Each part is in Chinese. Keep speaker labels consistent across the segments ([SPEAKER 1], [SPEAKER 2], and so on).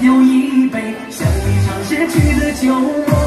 [SPEAKER 1] 又一杯，像一场逝去的旧梦。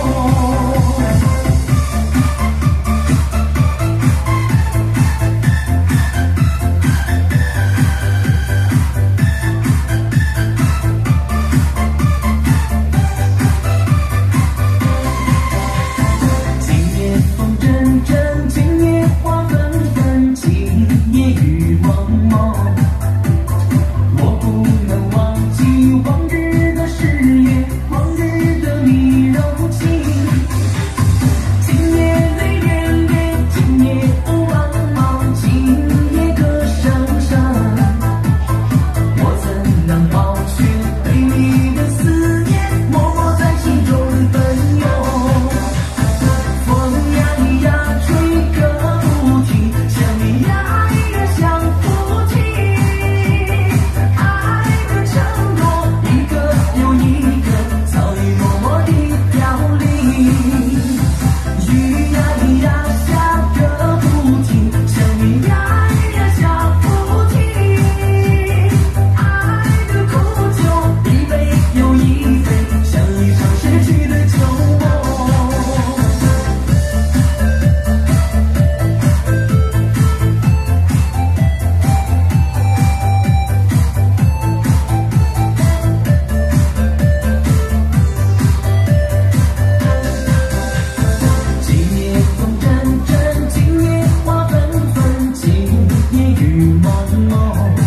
[SPEAKER 1] Một